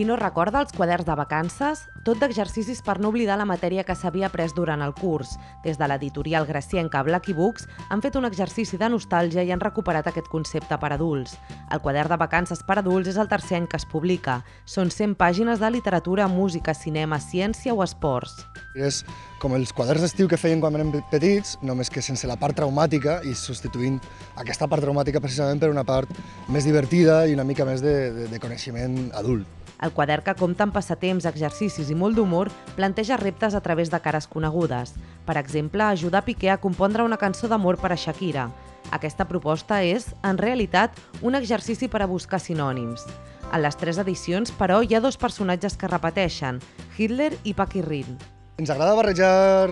Qui no recorda els quaderns de vacances? Tot d'exercicis per no oblidar la matèria que s'havia après durant el curs. Des de l'editorial gracienca Blacky Books han fet un exercici de nostàlgia i han recuperat aquest concepte per adults. El quadern de vacances per adults és el tercer any que es publica. Són 100 pàgines de literatura, música, cinema, ciència o esports. És com els quaderns d'estiu que feien quan érem petits, només que sense la part traumàtica i substituint aquesta part traumàtica precisament per una part més divertida i una mica més de, de, de coneixement adult. El quadern que compta amb passatemps, exercicis i molt d'humor planteja reptes a través de cares conegudes. Per exemple, ajudar Piqué a compondre una cançó d'amor per a Shakira. Aquesta proposta és, en realitat, un exercici per a buscar sinònims. En les tres edicions, però, hi ha dos personatges que repeteixen, Hitler i Paquirrin. Ens agrada barrejar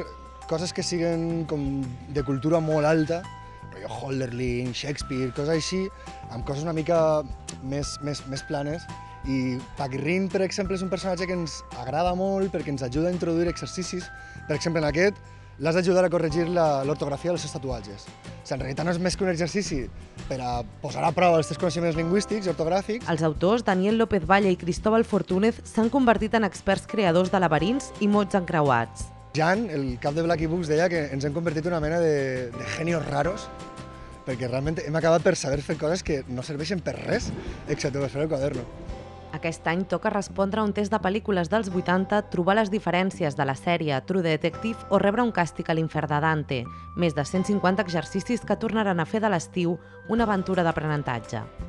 coses que siguen com de cultura molt alta, rotllo Holderlin, Shakespeare, coses així, amb coses una mica més, més, més planes, i Paquirrin, per exemple, és un personatge que ens agrada molt perquè ens ajuda a introduir exercicis. Per exemple, en aquest, l'has d'ajudar a corregir l'ortografia dels seus tatuatges. O sigui, en realitat no és més que un exercici per a posar a prova els teus coneixements lingüístics i ortogràfics. Els autors Daniel López Valle i Cristóbal Fortúnez s'han convertit en experts creadors de laberints i mots encreuats. Jan, el cap de Blacky Books, deia que ens hem convertit en una mena de, de genios raros perquè realment hem acabat per saber fer coses que no serveixen per res, excepte per fer el quaderno. Aquest any toca respondre a un test de pel·lícules dels 80, trobar les diferències de la sèrie True Detective o rebre un càstig a l'infern de Dante, més de 150 exercicis que tornaran a fer de l'estiu una aventura d'aprenentatge.